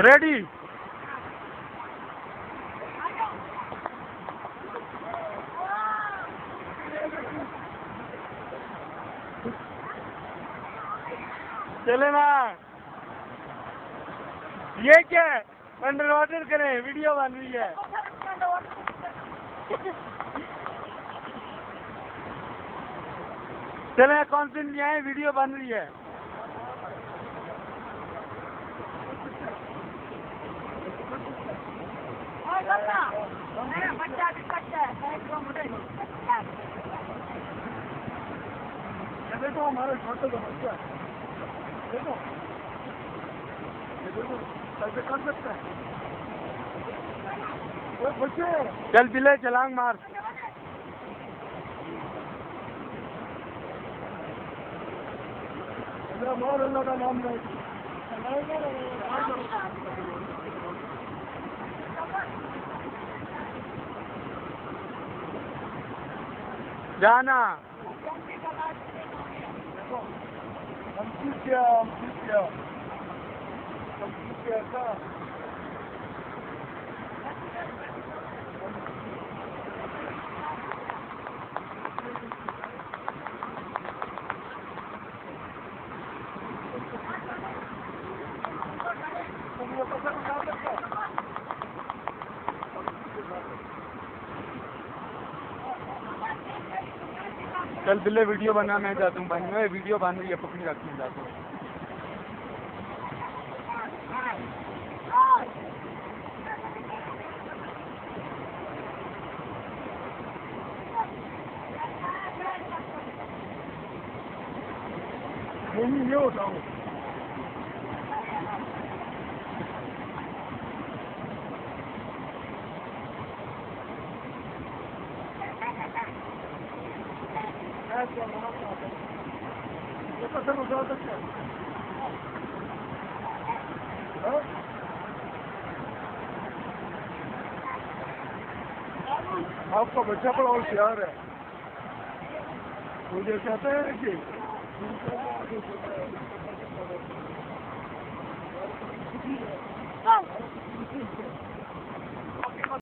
Ready चले ना। ये क्या? अंडर वाटर करें वीडियो बन रही है। चले, कौन सी आए वीडियो बन रही है? देखो हमारे छोटे का बच्चा देखो देखो कैसे कर सकते हैं बच्चे चल पिले चलांग मार मार अल्लाह का नाम नहीं jana. Mtupia, चल बिल्ले वीडियो बना मैं जाता हूँ भाई, मैं वीडियो बन रही है, पकड़ी रखी मैं जाता हूँ। ये होता हूँ आपका बच्चा बड़ा होशियार है। मुझे कहते हैं कि